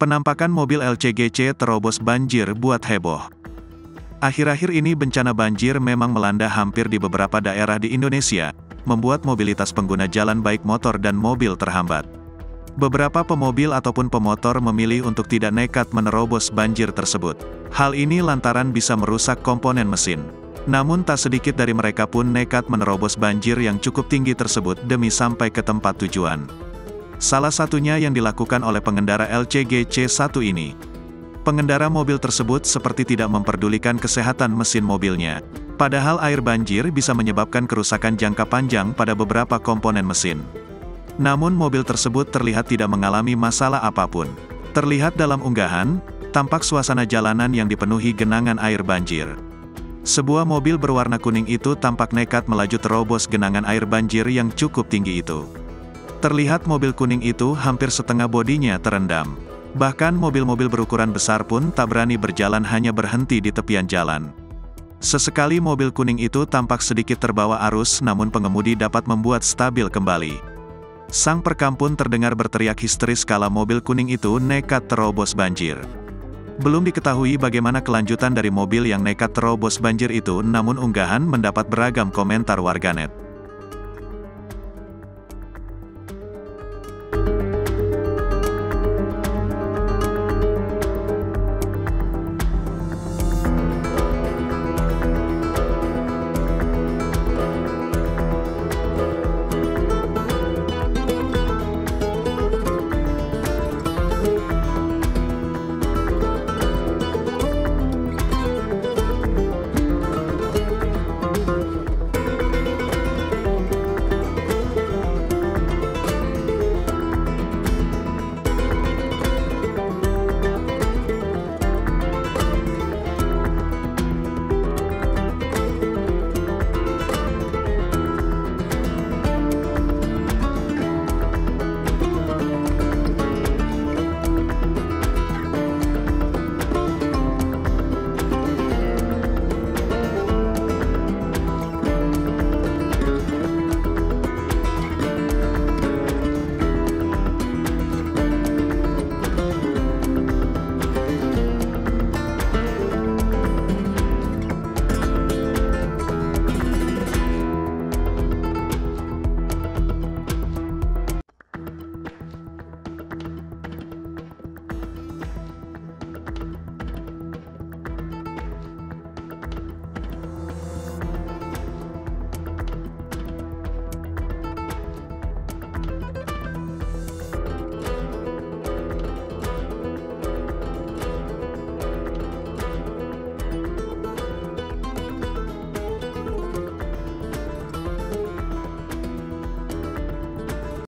Penampakan mobil LCGC terobos banjir buat heboh. Akhir-akhir ini bencana banjir memang melanda hampir di beberapa daerah di Indonesia, membuat mobilitas pengguna jalan baik motor dan mobil terhambat. Beberapa pemobil ataupun pemotor memilih untuk tidak nekat menerobos banjir tersebut. Hal ini lantaran bisa merusak komponen mesin. Namun tak sedikit dari mereka pun nekat menerobos banjir yang cukup tinggi tersebut demi sampai ke tempat tujuan. Salah satunya yang dilakukan oleh pengendara LCG C1 ini. Pengendara mobil tersebut seperti tidak memperdulikan kesehatan mesin mobilnya. Padahal air banjir bisa menyebabkan kerusakan jangka panjang pada beberapa komponen mesin. Namun mobil tersebut terlihat tidak mengalami masalah apa pun. Terlihat dalam unggahan, tampak suasana jalanan yang dipenuhi genangan air banjir. Sebuah mobil berwarna kuning itu tampak nekat melaju terobos genangan air banjir yang cukup tinggi itu. Terlihat mobil kuning itu hampir setengah bodinya terendam. Bahkan mobil-mobil berukuran besar pun tak berani berjalan hanya berhenti di tepian jalan. Sesekali mobil kuning itu tampak sedikit terbawa arus namun pengemudi dapat membuat stabil kembali. Sang perekam pun terdengar berteriak histeris kala mobil kuning itu nekat terobos banjir. Belum diketahui bagaimana kelanjutan dari mobil yang nekat terobos banjir itu namun unggahan mendapat beragam komentar warganet.